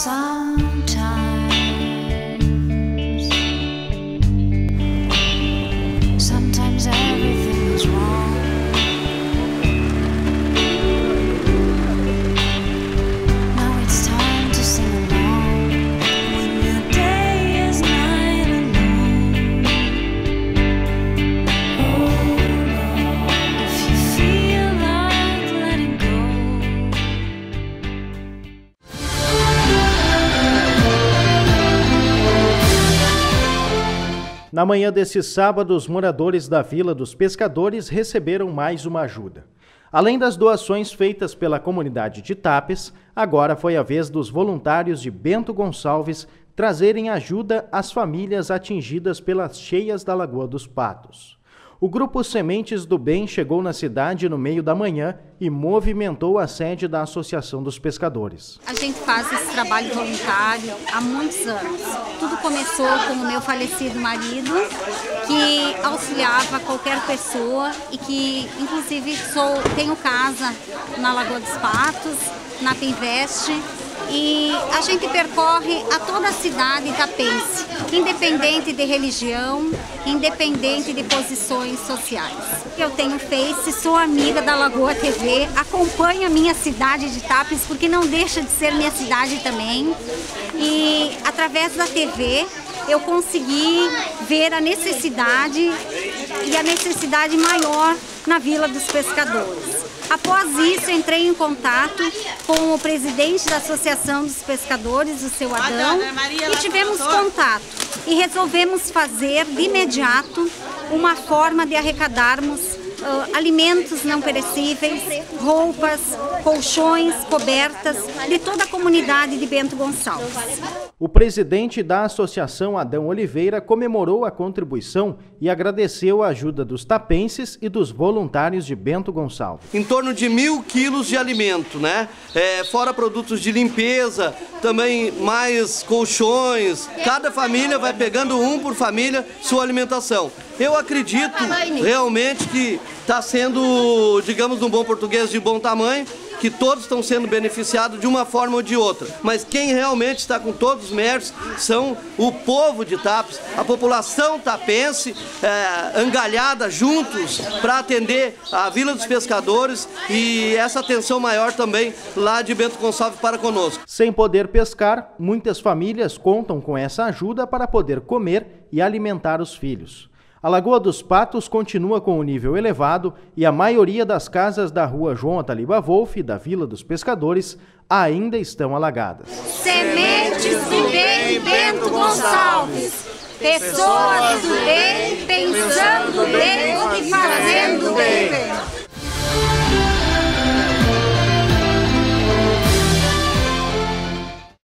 Sometimes. Na manhã desse sábado, os moradores da Vila dos Pescadores receberam mais uma ajuda. Além das doações feitas pela comunidade de Tapes, agora foi a vez dos voluntários de Bento Gonçalves trazerem ajuda às famílias atingidas pelas cheias da Lagoa dos Patos. O grupo Sementes do Bem chegou na cidade no meio da manhã e movimentou a sede da Associação dos Pescadores. A gente faz esse trabalho voluntário há muitos anos. Tudo começou com o meu falecido marido, que auxiliava qualquer pessoa e que, inclusive, sou, tenho casa na Lagoa dos Patos, na Pinveste, e a gente percorre a toda a cidade itapense, independente de religião, independente de posições sociais. Eu tenho Face, sou amiga da Lagoa TV, acompanho a minha cidade de Tapes, porque não deixa de ser minha cidade também. E através da TV eu consegui ver a necessidade e a necessidade maior na Vila dos Pescadores. Após isso, entrei em contato com o presidente da Associação dos Pescadores, o seu Adão, e tivemos contato e resolvemos fazer de imediato uma forma de arrecadarmos uh, alimentos não perecíveis, roupas, colchões, cobertas de toda a comunidade de Bento Gonçalves. O presidente da Associação Adão Oliveira comemorou a contribuição e agradeceu a ajuda dos tapenses e dos voluntários de Bento Gonçalves. Em torno de mil quilos de alimento, né? É, fora produtos de limpeza, também mais colchões. Cada família vai pegando um por família sua alimentação. Eu acredito realmente que está sendo, digamos, um bom português de bom tamanho, que todos estão sendo beneficiados de uma forma ou de outra. Mas quem realmente está com todos os méritos são o povo de Tapes, a população tapense, é, angalhada juntos para atender a Vila dos Pescadores e essa atenção maior também lá de Bento Gonçalves para conosco. Sem poder pescar, muitas famílias contam com essa ajuda para poder comer e alimentar os filhos. A Lagoa dos Patos continua com o nível elevado e a maioria das casas da rua João Ataliba e da Vila dos Pescadores, ainda estão alagadas. Sementes do Bem Bento Gonçalves, pessoas do bem, pensando bem e fazendo bem.